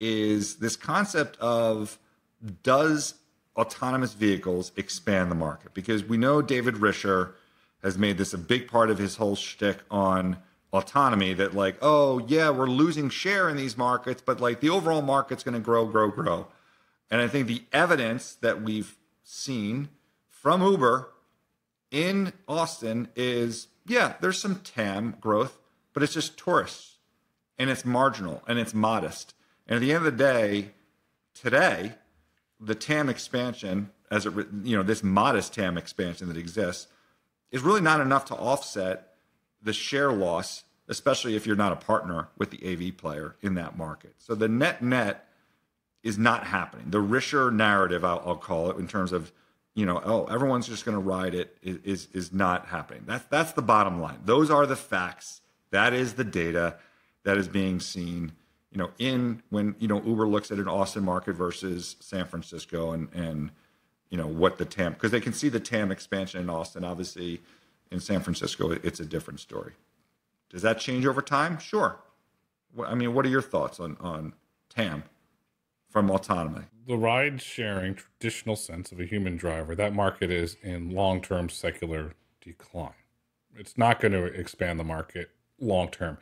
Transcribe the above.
is this concept of does autonomous vehicles expand the market? Because we know David Risher has made this a big part of his whole shtick on autonomy that like, oh yeah, we're losing share in these markets, but like the overall market's going to grow, grow, grow. And I think the evidence that we've seen from Uber in Austin is yeah, there's some TAM growth, but it's just tourists and it's marginal and it's modest. And at the end of the day, today, the TAM expansion, as it you know, this modest TAM expansion that exists, is really not enough to offset the share loss, especially if you're not a partner with the AV player in that market. So the net net is not happening. The Risher narrative, I'll, I'll call it, in terms of you know, oh, everyone's just going to ride it, is, is is not happening. That's that's the bottom line. Those are the facts. That is the data that is being seen. You know, in when you know Uber looks at an Austin market versus San Francisco, and and you know what the TAM because they can see the TAM expansion in Austin. Obviously, in San Francisco, it's a different story. Does that change over time? Sure. I mean, what are your thoughts on on TAM from autonomy? The ride sharing traditional sense of a human driver, that market is in long term secular decline. It's not going to expand the market long term.